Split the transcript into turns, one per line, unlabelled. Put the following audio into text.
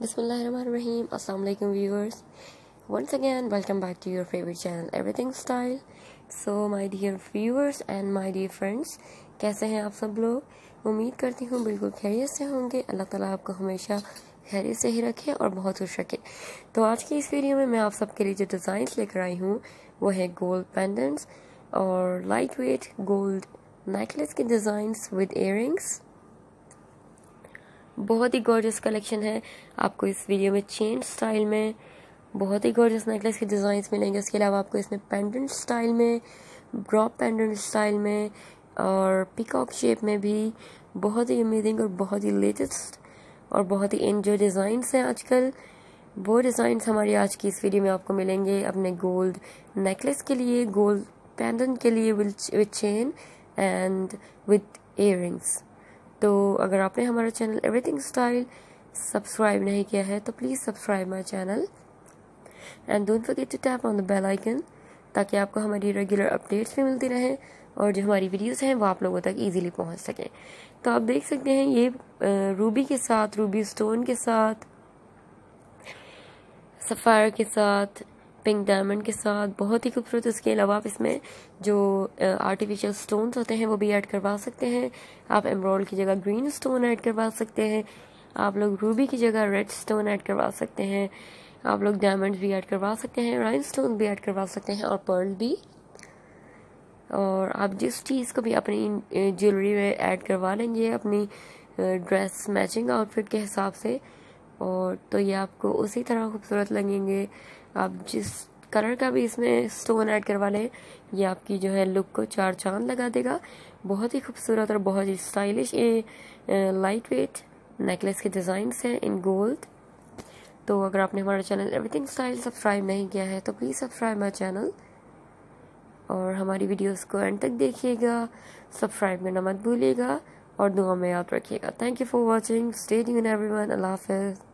बिसमीम असल viewers. Once again welcome back to your favourite channel everything style so my dear viewers and my dear friends कैसे हैं आप सब लोग? उम्मीद करती हूँ बिल्कुल खैरियत से होंगे। अल्लाह ताला आपको हमेशा खैरियत से ही रखे और बहुत खुश रखे। तो आज की इस वीडियो में मैं आप सबके लिए जो डिज़ाइन लेकर आई हूँ, वो है गोल्ड पेंडेंट्स और लाइट वेट गोल्ड नेकलेस के डिज़ाइंस विद एयर बहुत ही गॉर्जस कलेक्शन है। आपको इस वीडियो में चेन स्टाइल में बहुत ही गॉर्जस नेकलेस के डिज़ाइन मिलेंगे। उसके अलावा आपको इसमें पेंडेंट स्टाइल में ड्रॉप पेंडेंट स्टाइल में और पिकॉक शेप में भी बहुत ही अमेजिंग और बहुत ही लेटेस्ट और बहुत ही इन जो डिज़ाइंस हैं आजकल। वो डिज़ाइंस हमारी आज की इस वीडियो में आपको मिलेंगे। अपने गोल्ड नेकलेस के लिए गोल्ड पेंडेंट के लिए with chain and with earrings तो अगर आपने हमारा चैनल एवरीथिंग स्टाइल सब्सक्राइब नहीं किया है तो please subscribe my channel and don't forget to tap on the bell icon ताकि आपको हमारी रेगुलर अपडेट्स भी मिलती रहें और जो हमारी वीडियोस हैं, वो आप लोगों तक इजीली पहुँच सकें। तो आप देख सकते हैं ये रूबी के साथ रूबी स्टोन के साथ सफ़ायर के साथ पिंक डायमंड के साथ, बहुत ही खूबसूरत उसके अलावा आप इसमें जो आर्टिफिशियल स्टोन्स होते हैं, वो भी ऐड करवा सकते हैं। आप एमरोल्ड की जगह ग्रीन स्टोन ऐड करवा सकते हैं। आप लोग रूबी की जगह रेड स्टोन ऐड करवा सकते हैं। आप लोग डायमंड भी ऐड करवा सकते हैं राइन स्टोन भी ऐड करवा सकते हैं और पर्ल भी। और आप जिस चीज़ को भी अपनी ज्वेलरी में ऐड करवा लेंगे, अपनी ड्रेस मैचिंग आउटफिट के हिसाब से और तो ये आपको उसी तरह खूबसूरत लगेंगे। आप जिस कलर का भी इसमें स्टोन ऐड करवा लें, ये आपकी जो है लुक को चार चाँद लगा देगा। बहुत ही खूबसूरत और बहुत ही स्टाइलिश ये लाइट वेट नेकलेस के डिज़ाइंस हैं इन गोल्ड तो अगर आपने हमारा चैनल एवरीथिंग स्टाइल सब्सक्राइब नहीं किया है तो प्लीज़ सब्सक्राइब माई चैनल और हमारी वीडियोस को एंड तक देखिएगा सब्सक्राइब करना मत भूलिएगा, और दुआ में याद रखिएगा। Thank you for watching stay tune everyone अल्लाह हाफिज़